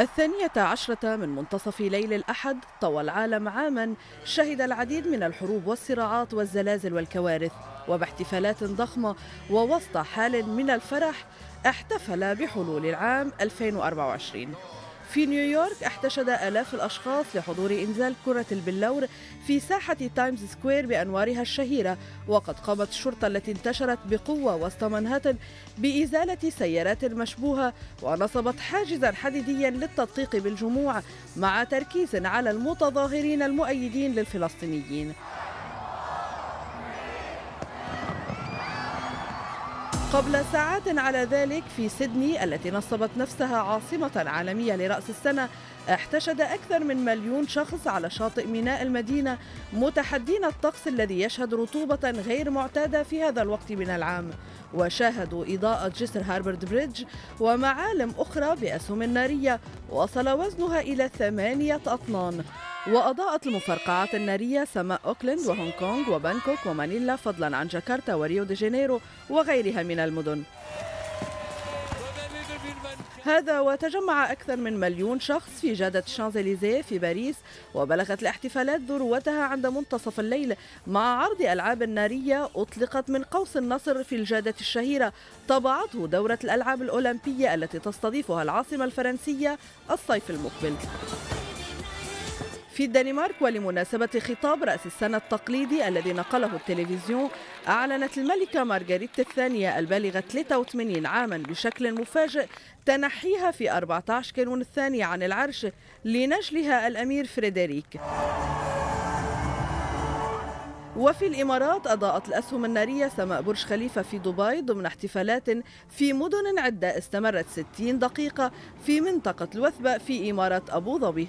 الثانية عشرة من منتصف ليل الأحد طوى العالم عاما شهد العديد من الحروب والصراعات والزلازل والكوارث. وباحتفالات ضخمة ووسط حال من الفرح احتفل بحلول العام 2024 في نيويورك احتشد آلاف الأشخاص لحضور إنزال كرة البلور في ساحة تايمز سكوير بأنوارها الشهيرة. وقد قامت الشرطة التي انتشرت بقوة وسط منهاتن بإزالة سيارات مشبوهة ونصبت حاجزا حديديا للتدقيق بالجموع مع تركيز على المتظاهرين المؤيدين للفلسطينيين. قبل ساعات على ذلك في سيدني التي نصبت نفسها عاصمة عالمية لرأس السنة احتشد أكثر من مليون شخص على شاطئ ميناء المدينة متحدين الطقس الذي يشهد رطوبة غير معتادة في هذا الوقت من العام. وشاهدوا إضاءة جسر هاربر بريدج ومعالم أخرى بأسهم نارية وصل وزنها إلى ثمانية أطنان. وأضاءت المفرقعات النارية سماء أوكلاند وهونغ كونغ وبانكوك ومانيلا فضلا عن جاكرتا وريو دي جانيرو وغيرها من المدن. هذا وتجمع أكثر من مليون شخص في جادة شانزليزيه في باريس وبلغت الاحتفالات ذروتها عند منتصف الليل مع عرض ألعاب نارية أطلقت من قوس النصر في الجادة الشهيرة. طبعته دورة الألعاب الأولمبية التي تستضيفها العاصمة الفرنسية الصيف المقبل. في الدنمارك ولمناسبة خطاب رأس السنة التقليدي الذي نقله التلفزيون أعلنت الملكة مارغريت الثانية البالغة 83 عاما بشكل مفاجئ تنحيها في 14 كانون الثاني عن العرش لنجلها الأمير فريدريك. وفي الإمارات أضاءت الأسهم النارية سماء برج خليفة في دبي ضمن احتفالات في مدن عدة استمرت 60 دقيقة في منطقة الوثبة في إمارة أبو ظبي.